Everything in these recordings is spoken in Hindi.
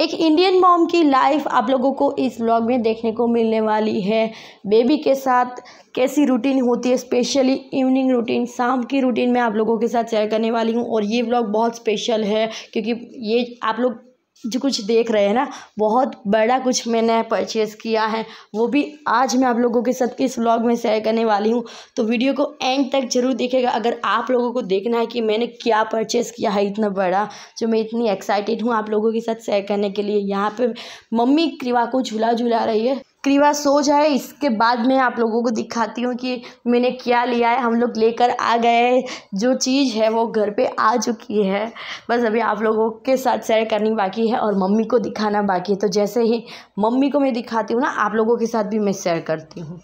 एक इंडियन मॉम की लाइफ आप लोगों को इस ब्लॉग में देखने को मिलने वाली है। बेबी के साथ कैसी रूटीन होती है? स्पेशली इवनिंग रूटीन शाम की रूटीन मैं आप लोगों के साथ शेयर करने वाली हूँ। और ये ब्लॉग बहुत स्पेशल है, क्योंकि ये आप लोग जो कुछ देख रहे हैं ना, बहुत बड़ा कुछ मैंने परचेज़ किया है। वो भी आज मैं आप लोगों के साथ इस व्लॉग में शेयर करने वाली हूँ। तो वीडियो को एंड तक ज़रूर देखेगा अगर आप लोगों को देखना है कि मैंने क्या परचेज़ किया है इतना बड़ा, जो मैं इतनी एक्साइटेड हूँ आप लोगों के साथ शेयर करने के लिए, यहाँ पर मम्मी क्रिवा को झूला झूला रही है। क्रीवा सो जाए, इसके बाद मैं आप लोगों को दिखाती हूँ कि मैंने क्या लिया है। हम लोग लेकर आ गए जो चीज़ है वो घर पे आ चुकी है। बस अभी आप लोगों के साथ शेयर करनी बाकी है और मम्मी को दिखाना बाकी है। तो जैसे ही मम्मी को मैं दिखाती हूँ ना, आप लोगों के साथ भी मैं शेयर करती हूँ।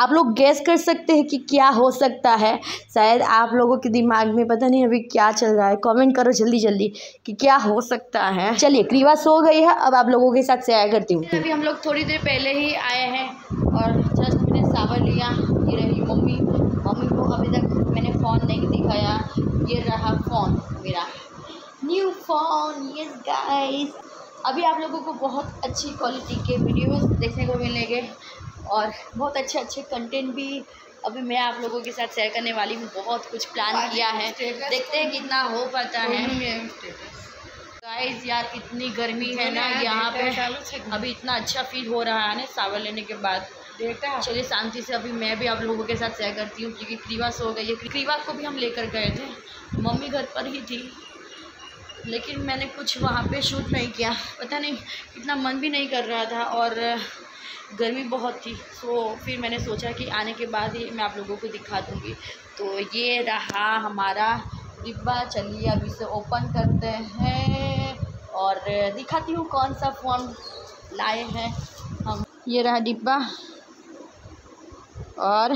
आप लोग गैस कर सकते हैं कि क्या हो सकता है। शायद आप लोगों के दिमाग में पता नहीं अभी क्या चल रहा है। कमेंट करो जल्दी जल्दी कि क्या हो सकता है। चलिए, क्रीवा सो गई है। अब आप लोगों के साथ शेयर करती हूँ। अभी हम लोग थोड़ी देर पहले ही आए हैं और जस्ट मैंने सावर लिया। ये रही मम्मी। मम्मी को अभी तक मैंने फ़ोन नहीं दिखाया। ये रहा फ़ोन मेरा। न्यू फ़ोन यस गाइस अभी आप लोगों को बहुत अच्छी क्वालिटी के वीडियोस देखने को मिलेंगे। और बहुत अच्छे अच्छे कंटेंट भी अभी मैं आप लोगों के साथ शेयर करने वाली हूँ। बहुत कुछ प्लान किया है। देखते हैं कितना हो पाता है। गाइस यार इतनी गर्मी है ना यहाँ पे। अभी इतना अच्छा फील हो रहा है ना सावर लेने के बाद। चलिए शांति से अभी मैं भी आप लोगों के साथ शेयर करती हूँ क्योंकि क्रीवास हो गई है। क्रीवास को भी हम लेकर गए थे। मम्मी घर पर ही थी। लेकिन मैंने कुछ वहाँ पे शूट नहीं किया। पता नहीं इतना मन भी नहीं कर रहा था और गर्मी बहुत थी सो फिर मैंने सोचा कि आने के बाद ही मैं आप लोगों को दिखा दूँगी। तो ये रहा हमारा डिब्बा, चलिए अब इसे ओपन करते हैं और दिखाती हूँ कौन सा फ़ोन लाए हैं। हम, ये रहा डिब्बा और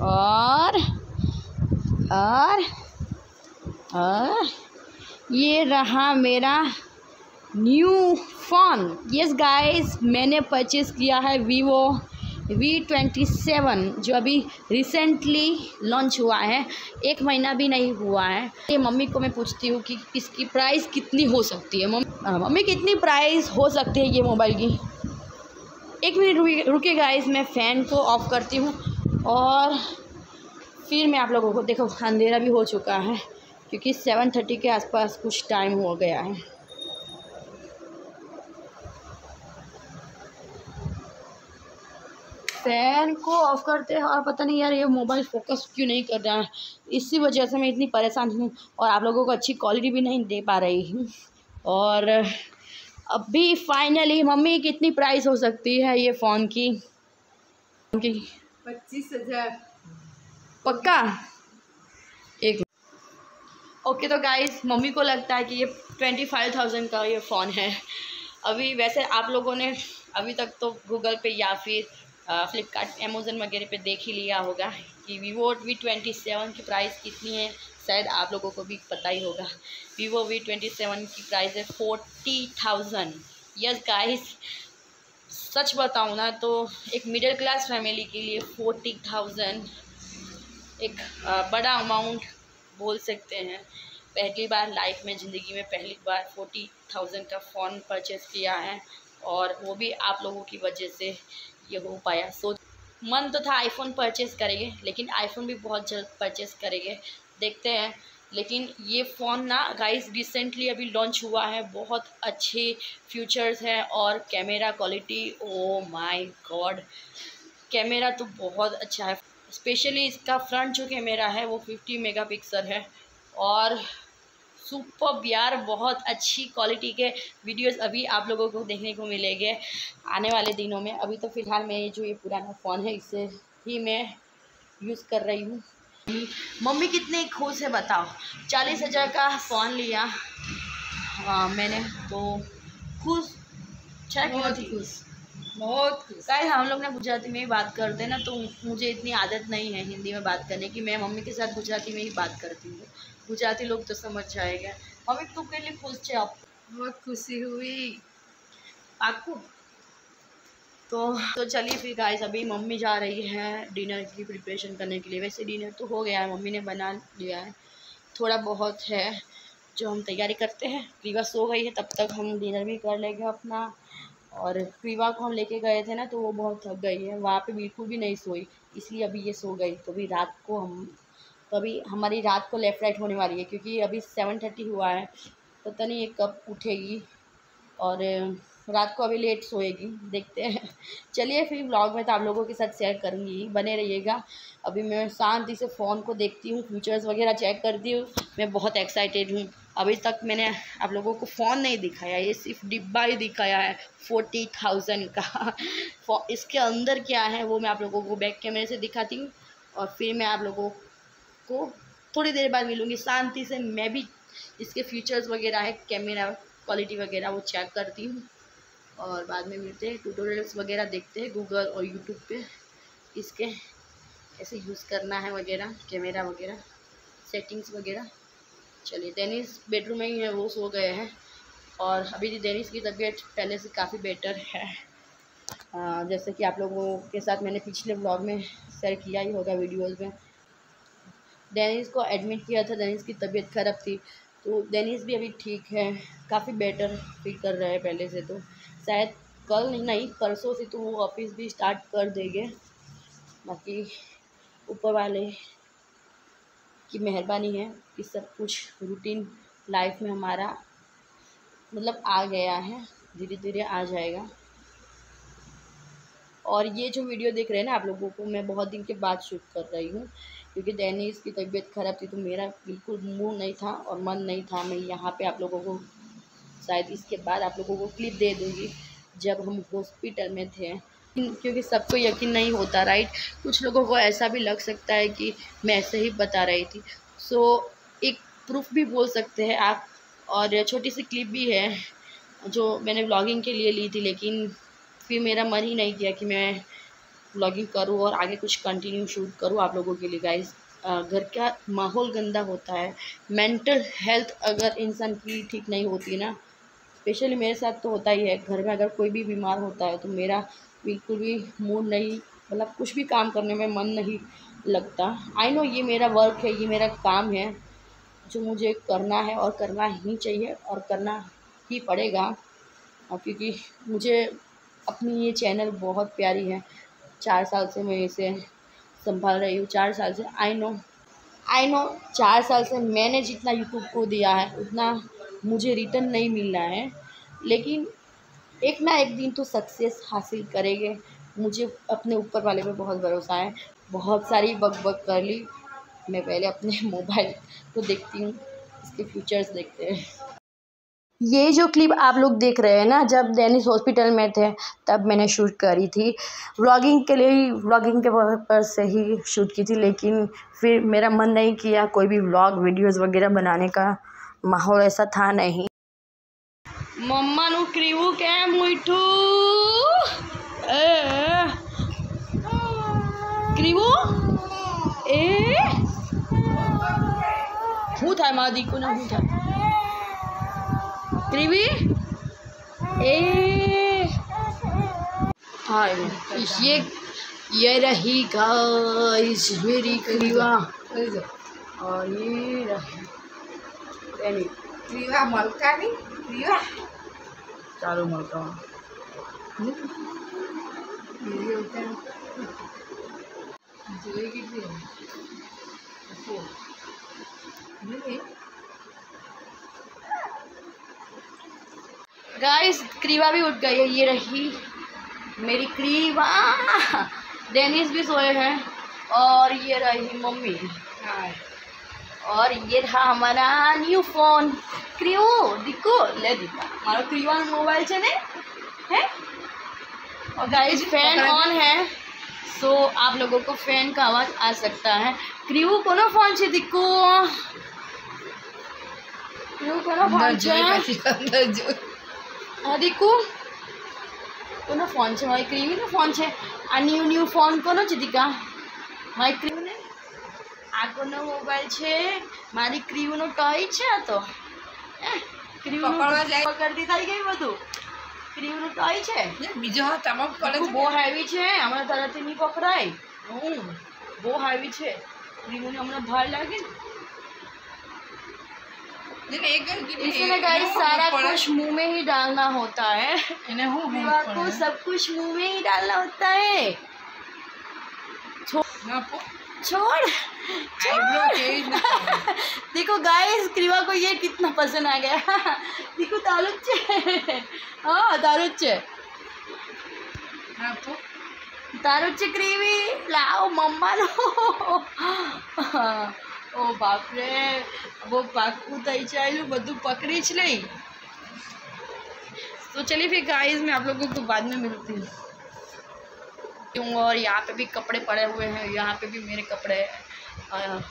और और और ये रहा मेरा न्यू फ़ोन। यस गाइस मैंने परचेज़ किया है वीवो वी ट्वेंटी सेवन जो अभी रिसेंटली लॉन्च हुआ है। एक महीना भी नहीं हुआ है। ये मम्मी को मैं पूछती हूँ कि इसकी प्राइस कितनी हो सकती है? मम्मी मम्मी, कितनी प्राइस हो सकती है ये मोबाइल की? एक मिनट रुके गाइस मैं फ़ैन को ऑफ़ करती हूँ। और फिर मैं आप लोगों को, देखो, अंधेरा भी हो चुका है, क्योंकि सेवन थर्टी के आसपास कुछ टाइम हो गया है। फ़ैन को ऑफ़ करते हैं और पता नहीं यार ये मोबाइल फोकस क्यों नहीं कर रहा है? इसी वजह से मैं इतनी परेशान हूँ और आप लोगों को अच्छी क्वालिटी भी नहीं दे पा रही हूँ। और अभी फाइनली मम्मी कितनी प्राइस हो सकती है ये फ़ोन की? पच्चीस हज़ार। पक्का? एक ओके तो गाइस मम्मी को लगता है कि ये ट्वेंटी फाइव थाउज़ेंड का ये फ़ोन है। अभी वैसे आप लोगों ने अभी तक तो गूगल पे या फिर फ्लिपकार्ट अमेज़न वगैरह पे देख ही लिया होगा कि वीवो वी ट्वेंटी सेवन की प्राइस कितनी है, शायद आप लोगों को भी पता ही होगा। वीवो वी ट्वेंटी सेवन की प्राइस है फोर्टी थाउज़ेंड यस गाइस सच बताऊँ ना तो एक मिडिल क्लास फैमिली के लिए फोर्टी थाउज़ेंड एक बड़ा अमाउंट बोल सकते हैं। पहली बार लाइफ में, ज़िंदगी में पहली बार फोर्टी थाउज़ेंड का फ़ोन परचेज़ किया है और वो भी आप लोगों की वजह से। ये हो पाया। सो मन तो था आईफोन परचेज़ करेंगे, लेकिन आईफोन भी बहुत जल्द परचेज़ करेंगे। देखते हैं। लेकिन ये फ़ोन ना गाइस रिसेंटली अभी लॉन्च हुआ है। बहुत अच्छे फीचर्स हैं और camera quality oh my god camera तो बहुत अच्छा है। स्पेशली इसका फ्रंट जो कैमरा है, वो 50 मेगापिक्सल है। और सुपर यार बहुत अच्छी क्वालिटी के वीडियोस अभी आप लोगों को देखने को मिलेंगे आने वाले दिनों में। अभी तो फ़िलहाल मैं जो ये पुराना फ़ोन है इसे ही मैं यूज़ कर रही हूँ। मम्मी कितने खुश है बताओ। चालीस हज़ार का फ़ोन लिया। हाँ मैंने तो खुश बहुत खुश। बहुत खुश। गाइस हम लोग ना गुजराती में ही बात करते हैं ना तो मुझे इतनी आदत नहीं है हिंदी में बात करने की। मैं मम्मी के साथ गुजराती में ही बात करती हूँ। गुजराती लोग तो समझ जाएगा। मम्मी तू के लिए खुश है आप? बहुत खुशी हुई। आपको तो तो चलिए फिर गाइस अभी मम्मी जा रही है डिनर की प्रिपरेशन करने के लिए। वैसे डिनर तो हो गया है मम्मी ने बना लिया है। थोड़ा बहुत है जो हम तैयारी करते हैं। क्रीवा सो गई है तब तक हम डिनर भी कर लेंगे अपना। और क्रीवा को हम लेके गए थे ना तो वो बहुत थक गई है। वहाँ पे बिल्कुल भी नहीं सोई इसलिए अभी ये सो गई। तो अभी रात को हम तो अभी हमारी रात को लेफ़्ट राइट होने वाली है, क्योंकि अभी सेवन थर्टी हुआ है, पता नहीं ये कब उठेगी और रात को अभी लेट सोएगी, देखते हैं। चलिए फिर ब्लॉग में तो आप लोगों के साथ शेयर करूँगी, बने रहिएगा। अभी मैं शांति से फ़ोन को देखती हूँ फीचर्स वगैरह चेक करती हूँ, मैं बहुत एक्साइटेड हूँ। अभी तक मैंने आप लोगों को फ़ोन नहीं दिखाया, ये सिर्फ़ डिब्बा ही दिखाया है फोर्टी थाउज़ेंड का। इसके अंदर क्या है वो मैं आप लोगों को बैक कैमरे से दिखाती हूँ और फिर मैं आप लोगों को थोड़ी देर बाद मिलूँगी। शांति से मैं भी इसके फीचर्स वगैरह है कैमरा क्वालिटी वगैरह वो चेक करती हूँ। और बाद में मिलते हैं ट्यूटोरियल्स वगैरह देखते हैं गूगल और यूट्यूब पे। इसके ऐसे यूज़ करना है वगैरह कैमरा वगैरह सेटिंग्स वगैरह। चलिए डेनिस बेडरूम में ही है वो सो गए हैं। और अभी डेनिस की तबीयत पहले से काफ़ी बेटर है। आ, जैसे कि आप लोगों के साथ मैंने पिछले ब्लॉग में शेयर किया ही होगा वीडियोज़ में। डेनिस को एडमिट किया था डेनिस की तबीयत ख़राब थी तो डेनिस भी अभी ठीक है, काफ़ी बेटर फील कर रहा है पहले से तो। शायद कल नहीं परसों से तो वो ऑफ़िस भी स्टार्ट कर देंगे। बाकी ऊपर वाले की मेहरबानी है कि सब कुछ रूटीन लाइफ में हमारा मतलब आ गया है धीरे धीरे आ जाएगा। और ये जो वीडियो देख रहे हैं ना आप लोगों को, मैं बहुत दिन के बाद शूट कर रही हूँ, क्योंकि दैनिस की तबीयत ख़राब थी तो मेरा बिल्कुल मुँह नहीं था और मन नहीं था। मैं यहाँ पे आप लोगों को शायद इसके बाद आप लोगों को क्लिप दे दूँगी, जब हम हॉस्पिटल में थे। क्योंकि सबको यकीन नहीं होता राइट कुछ लोगों को ऐसा भी लग सकता है कि मैं ऐसे ही बता रही थी। सो एक प्रूफ भी बोल सकते हैं आप, और छोटी सी क्लिप भी है, जो मैंने व्लॉगिंग के लिए ली थी, लेकिन फिर मेरा मन ही नहीं किया कि मैं ब्लॉगिंग करूँ और आगे कुछ कंटिन्यू शूट करूँ आप लोगों के लिए गाइस घर का माहौल गंदा होता है। मेंटल हेल्थ अगर इंसान की ठीक नहीं होती ना स्पेशली मेरे साथ तो होता ही है। घर में अगर कोई भी बीमार होता है तो मेरा बिल्कुल भी मूड नहीं मतलब कुछ भी काम करने में मन नहीं लगता। आई नो ये मेरा वर्क है, ये मेरा काम है, जो मुझे करना है और करना ही चाहिए और करना ही पड़ेगा। क्योंकि मुझे अपनी ये चैनल बहुत प्यारी है। चार साल से मैं इसे संभाल रही हूँ, चार साल से। आई नो आई नो चार साल से मैंने जितना यूट्यूब को दिया है, उतना मुझे रिटर्न नहीं मिल रहा है। लेकिन एक ना एक दिन तो सक्सेस हासिल करेंगे। मुझे अपने ऊपर वाले पे बहुत भरोसा है। बहुत सारी बक बक कर ली। मैं पहले अपने मोबाइल को देखती हूँ, इसके फीचर्स देखते हैं। ये जो क्लिप आप लोग देख रहे हैं ना, जब डेनिस हॉस्पिटल में थे, तब मैंने शूट करी थी। व्लॉगिंग के लिए ही व्लॉगिंग के पर से ही शूट की थी, लेकिन फिर मेरा मन नहीं किया कोई भी व्लॉग वीडियोस वगैरह बनाने का। माहौल ऐसा था नहीं। मम्मा नु क्रीवू के मुठू क्रीवू ए हूँ था मादी को ना हूँ त्रिवी? ए। ये ये रही गाइस मेरी क्रीवा। और ये रही, यानी त्रिवा मलका नहीं त्रिवा चारों मलका कितनी है? गाइस क्रीवा भी उठ गई है ये रही मेरी क्रीवा डेनिस भी सोए हैं और ये रही मम्मी। और ये था हमारा न्यू फ़ोन क्रियो दिखो ले दिखा। हमारा क्रियो मोबाइल चले है? और गाइस फ़ैन ऑन है सो so, आप लोगों को फ़ैन का आवाज़ आ सकता है। क्रियो को ना फ़ोन से दिखो। क्रियो को ना फ़ोन से? હા દીકુ. કોનો ફોન છે? મારી ક્રીમીનો ફોન છે. આ ન્યૂ ન્યૂ ફોન કોનો છે દીકા? મારી ક્રીમને? આ કોનો મોબાઈલ છે? મારી ક્રીવનો ટોય છે આ તો. કરતી થઈ ગઈ બધું. ક્રીવનું ટોય છે? બીજો તમામ કોલેજ બહુ હેવી છે. હમણાં તરફથી નહીં પકડાય. હું? બહુ હેવી છે. ક્રીવને હમણાં ભાર લાગે ને. इसलिए गाइस सारा कुछ मुँह में ही डालना होता है। आपको सब कुछ मुँह में ही डालना होता है। छोड़ छोड़। देखो गाइस क्रीवा को ये कितना पसंद आ गया। देखो तारुच्चे हाँ तारुच्चे तारुच्चे क्रीवी। लाओ मम्मा लो। हाँ। ઓ બાપરે બહુ પાકું થઈ ચાલ્યું બધું પકડી જ નહીં तो चलिए फिर गाइस मैं आप लोगों को बाद में मिलती हूँ और यहाँ पे भी कपड़े पड़े हुए हैं यहाँ पे भी मेरे कपड़े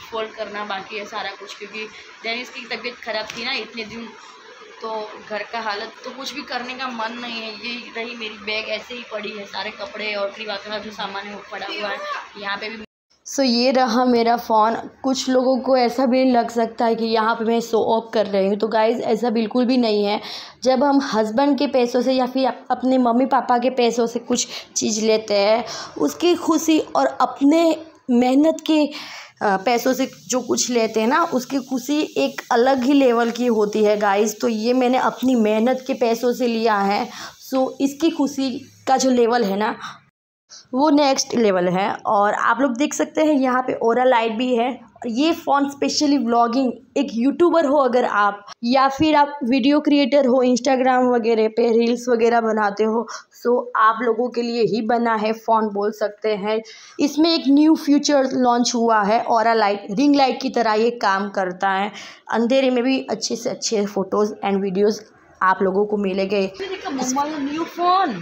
फोल्ड करना बाकी है सारा कुछ क्योंकि डेनिस की तबीयत ख़राब थी ना इतने दिन तो घर का हालत तो कुछ भी करने का मन नहीं है ये रही मेरी बैग ऐसे ही पड़ी है सारे कपड़े और क्रीवा का जो सामान है वो पड़ा हुआ है यहाँ पे भी सो ये रहा मेरा फ़ोन कुछ लोगों को ऐसा भी लग सकता है कि यहाँ पे मैं शो ऑफ़ कर रही हूँ। तो गाइज़ ऐसा बिल्कुल भी नहीं है। जब हम हस्बैंड के पैसों से या फिर अपने मम्मी पापा के पैसों से कुछ चीज़ लेते हैं, उसकी खुशी और अपने मेहनत के पैसों से जो कुछ लेते हैं ना, उसकी खुशी एक अलग ही लेवल की होती है गाइज़ तो ये मैंने अपनी मेहनत के पैसों से लिया है। सो इसकी खुशी का जो लेवल है ना वो नेक्स्ट लेवल है और आप लोग देख सकते हैं यहाँ पे ओरा लाइट भी है। ये फ़ोन स्पेशली व्लॉगिंग एक यूट्यूबर हो अगर आप, या फिर आप वीडियो क्रिएटर हो इंस्टाग्राम वगैरह पे रील्स वगैरह बनाते हो सो आप लोगों के लिए ही बना है फ़ोन बोल सकते हैं। इसमें एक न्यू फ्यूचर लॉन्च हुआ है और लाइट रिंग लाइट की तरह ये काम करता है। अंधेरे में भी अच्छे से अच्छे फ़ोटोज़ एंड वीडियोज़ आप लोगों को मिलेंगे। मम्मा न्यू फ़ोन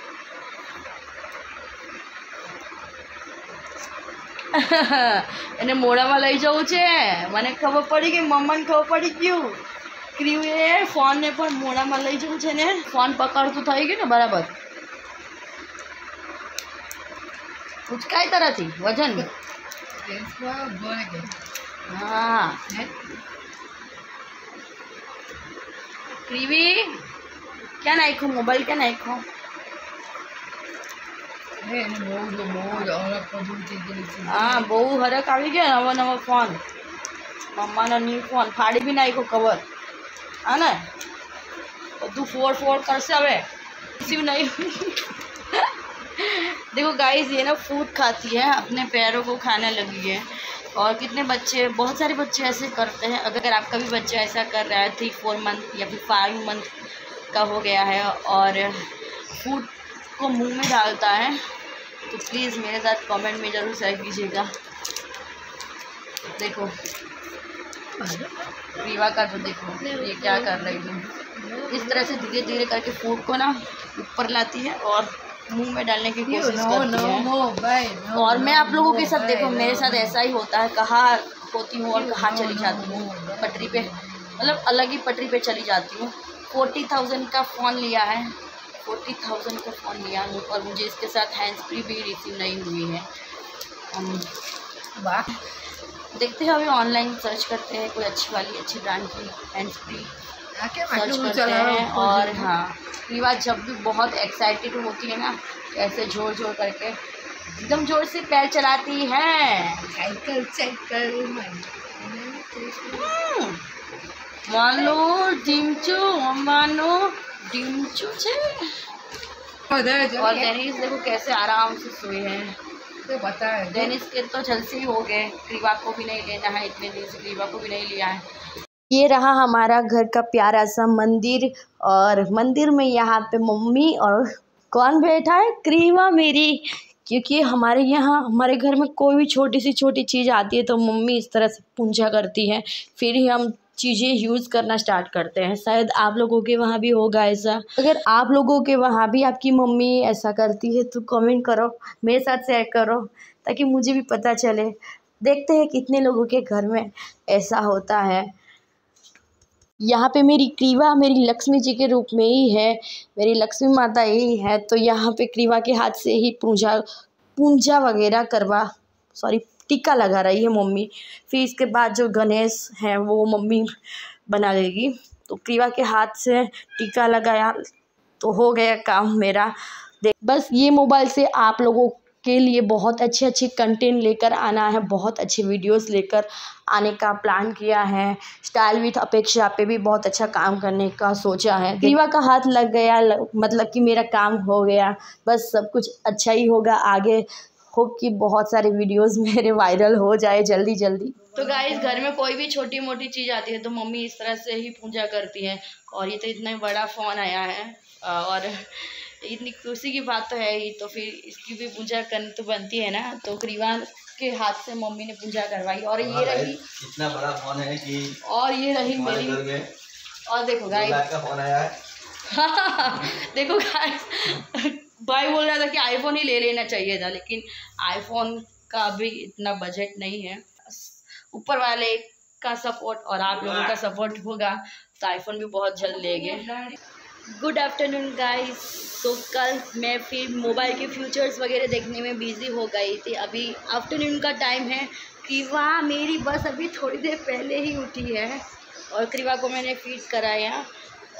એને મોડામાં લઈ જવું છે. મને ખબર પડી કે મમ્માને ખબર પડી ગયું. ક્રીવે ફોનને પણ મોડામાં લઈ જવું છે ને. ફોન પકડતું થઈ ગયું ને બરાબર. ઉચકાય તરથી વજન. હા. ક્રીવી, ક્યાં નાખ્યો મોબાઈલ ક્યાં નાખ્યો? હે, એને બહુ જ બહુ જ અલગ બધું થઈ ગયેલું છે. હા બહુ હરક આવી ગયો નવો નવો ફોન મમ્માનો ન્યૂ ફોન ફાડી બી નાખ્યો કવર હા ને બધું ફોડ ફોડ करसे હવે रिसीव नहीं देखो गाइस ये ना फूड खाती है अपने पैरों को खाने लगी है और कितने बच्चे बहुत सारे बच्चे ऐसे करते हैं अगर आपका भी बच्चा ऐसा कर रहा है थ्री फोर मंथ या फिर फाइव मंथ का हो गया है और फूड को मुंह में डालता है तो प्लीज़ मेरे साथ कमेंट में ज़रूर शेयर कीजिएगा। देखो। रीवा का तो देखो ये क्या कर रही है। इस तरह से धीरे धीरे करके फ़ूड को ना ऊपर लाती है और मुँह में डालने की कोशिश करती है। और मैं आप लोगों के साथ देखो मेरे साथ ऐसा ही होता है कहाँ होती हूँ और कहाँ चली जाती हूँ। पटरी पे मतलब अलग ही पटरी पे चली जाती हूँ। फोर्टी थाउज़ेंड का फ़ोन लिया है। फोर्टी थाउज़ेंड का फ़ोन लिया हूँ और मुझे इसके साथ हैंड्स फ्री भी रिसीव नहीं हुई है। um, वाह। देखते हैं अभी ऑनलाइन सर्च करते हैं कोई अच्छी वाली अच्छी ब्रांड की हैंड्स फ्री सर्च करते हैं और हाँ रीवा जब भी बहुत एक्साइटेड होती है ना तो ऐसे ज़ोर ज़ोर करके एकदम ज़ोर से पैर चलाती है। साइकिल मान लो जिमचू मानो चूचे और डेनिस देखो कैसे आराम से सोए हैं। तो डेनिस के तो जलसे ही हो गए को भी नहीं लेना है इतने दिन से को भी नहीं लिया है। ये रहा हमारा घर का प्यारा सा मंदिर और मंदिर में यहाँ पे मम्मी और कौन बैठा है? क्रीवा मेरी। क्योंकि हमारे यहाँ हमारे घर में कोई भी छोटी सी छोटी चीज़ आती है तो मम्मी इस तरह से पूजा करती है। फिर ही हम चीज़ें यूज़ करना स्टार्ट करते हैं। शायद आप लोगों के वहाँ भी होगा ऐसा। अगर आप लोगों के वहाँ भी आपकी मम्मी ऐसा करती है तो कमेंट करो, मेरे साथ शेयर करो, ताकि मुझे भी पता चले। देखते हैं कितने लोगों के घर में ऐसा होता है। यहाँ पे मेरी क्रीवा मेरी लक्ष्मी जी के रूप में ही है, मेरी लक्ष्मी माता यही है तो यहाँ पे क्रीवा के हाथ से ही पूजा पूजा वगैरह करवा सॉरी टीका लगा रही है मम्मी। फिर इसके बाद जो गणेश हैं, वो मम्मी बना देगी तो क्रीवा के हाथ से टीका लगाया तो हो गया काम मेरा। देख बस ये मोबाइल से आप लोगों के लिए बहुत अच्छे अच्छे कंटेंट लेकर आना है, बहुत अच्छे वीडियोस लेकर आने का प्लान किया है। स्टाइल विथ अपेक्षा पे भी बहुत अच्छा काम करने का सोचा है। क्रीवा का हाथ लग गया मतलब कि मेरा काम हो गया। बस सब कुछ अच्छा ही होगा, आगे होप कि बहुत सारे वीडियोस मेरे वायरल हो जाए जल्दी जल्दी। तो गाइस घर में कोई भी छोटी मोटी चीज़ आती है तो मम्मी इस तरह से ही पूजा करती है। और ये तो इतना बड़ा फ़ोन आया है। और इतनी खुशी की बात तो है ही तो फिर इसकी भी पूजा करनी तो बनती है ना। तो करीबान के हाथ से मम्मी ने पूजा करवाई। और ये रही इतना बड़ा फ़ोन है कि और ये रही मेरी और देखो गाइस का फ़ोन आया है। देखो गाइस भाई बोल रहा था कि आईफोन ही ले लेना चाहिए था लेकिन आईफोन का भी इतना बजट नहीं है। ऊपर वाले का सपोर्ट और आप लोगों का सपोर्ट होगा तो आईफोन भी बहुत जल्द लेंगे। गुड आफ्टरनून गाइस तो कल मैं फिर मोबाइल के फ्यूचर्स वगैरह देखने में बिज़ी हो गई थी। अभी आफ्टरनून का टाइम है क्रीवा मेरी बस अभी थोड़ी देर पहले ही उठी है और क्रीवा को मैंने फ़ीड कराया।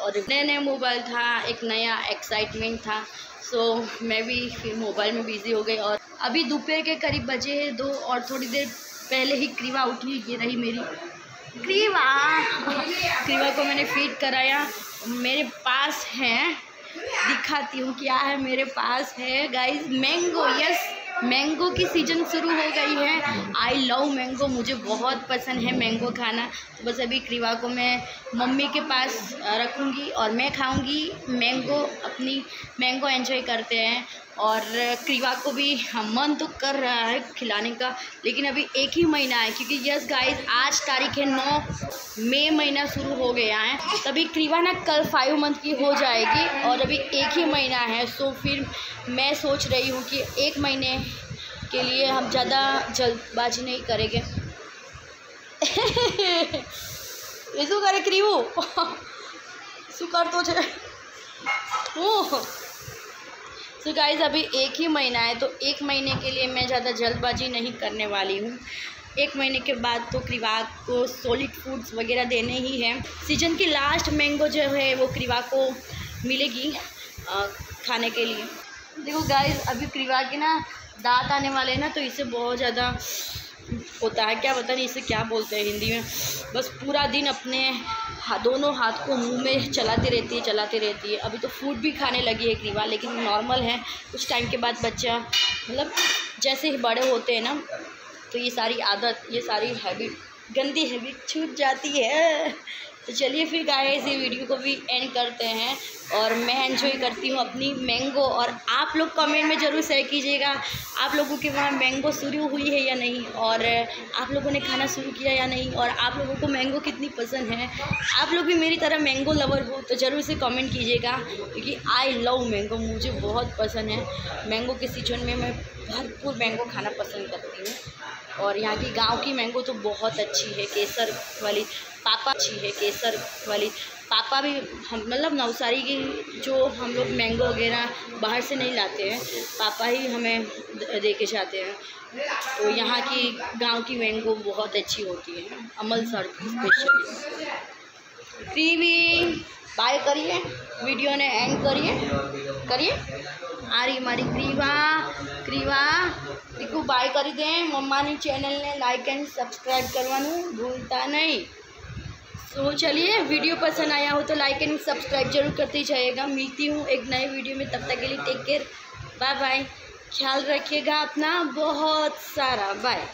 और नया नया मोबाइल था एक नया एक्साइटमेंट था। सो मैं भी फिर मोबाइल में बिज़ी हो गई और अभी दोपहर के करीब बजे हैं दो और थोड़ी देर पहले ही क्रीवा उठी ये रही मेरी। क्रीवा? क्रीवा को मैंने फ़ीड कराया। मेरे पास है दिखाती हूँ क्या है मेरे पास है। गाइस मैंगो यस मैंगो की सीज़न शुरू हो गई है। आई लव मैंगो मुझे बहुत पसंद है मैंगो खाना। तो बस अभी क्रीवा को मैं मम्मी के पास रखूँगी और मैं खाऊँगी मैंगो अपनी मैंगो एंजॉय करते हैं। और क्रीवा को भी मन तो कर रहा है खिलाने का, लेकिन अभी एक ही महीना है, क्योंकि यस गाइस आज तारीख है नौ, मई महीना शुरू हो गया है। तभी क्रीवा ना कल फाइव मंथ की हो जाएगी और अभी एक ही महीना है सो फिर मैं सोच रही हूँ कि एक महीने के लिए हम ज़्यादा जल्दबाजी नहीं करेंगे। ऐसा तो करे क्रीवू। सुकर तो ओ सो गाइज़ अभी एक ही महीना है तो एक महीने के लिए मैं ज़्यादा जल्दबाजी नहीं करने वाली हूँ। एक महीने के बाद तो क्रिवा को सॉलिड फूड्स वगैरह देने ही हैं। सीज़न की लास्ट मैंगो जो है, वो क्रिवा को मिलेगी खाने के लिए। देखो गाइस अभी क्रिवा के ना दांत आने वाले हैं ना तो इसे बहुत ज़्यादा होता है। क्या पता नहीं इसे क्या बोलते हैं हिंदी में। बस पूरा दिन अपने दोनों हाथ को मुँह में चलाती रहती है, चलाती रहती है। अभी तो फ़ूड भी खाने लगी है ग्रीवा लेकिन नॉर्मल है। कुछ टाइम के बाद बच्चा मतलब जैसे ही बड़े होते हैं ना तो ये सारी आदत, ये सारी हैबिट गंदी हैबिट छूट जाती है। तो चलिए फिर गाइस इसी वीडियो को भी एंड करते हैं और मैं एंजॉय करती हूँ अपनी मैंगो और आप लोग कमेंट में ज़रूर शेयर कीजिएगा। आप लोगों के वहाँ मैंगो शुरू हुई है या नहीं और आप लोगों ने खाना शुरू किया या नहीं और आप लोगों को मैंगो कितनी पसंद है। आप लोग भी मेरी तरह मैंगो लवर हो तो ज़रूर से कमेंट कीजिएगा क्योंकि आई लव मैंगो मुझे बहुत पसंद है। मैंगो के सीज़न में मैं भरपूर मैंगो खाना पसंद करती हूँ। और यहाँ की गाँव की मैंगो तो बहुत अच्छी है, केसर वाली पापा अच्छी है, केसर वाली पापा भी हम मतलब नवसारी की जो हम लोग मैंगो वगैरह बाहर से नहीं लाते हैं, पापा ही हमें दे के जाते हैं। तो यहाँ की गाँव की मैंगो बहुत अच्छी होती है अमलसर स्पेशली टीवी बाय करिए वीडियो ने एंड करिए करिए। आ रही हमारी क्रीवा क्रीवा દીકુ બાય કરી દે મમ્માની ચેનલને લાઇક એન્ડ સબસ્ક્રાઈબ કરવાનું ભૂલતા નહીં तो चलिए वीडियो पसंद आया हो तो लाइक एंड सब्सक्राइब जरूर करते जाइएगा मिलती हूँ एक नए वीडियो में तब तक के लिए टेक केयर बाय बाय ख्याल रखिएगा अपना बहुत सारा बाय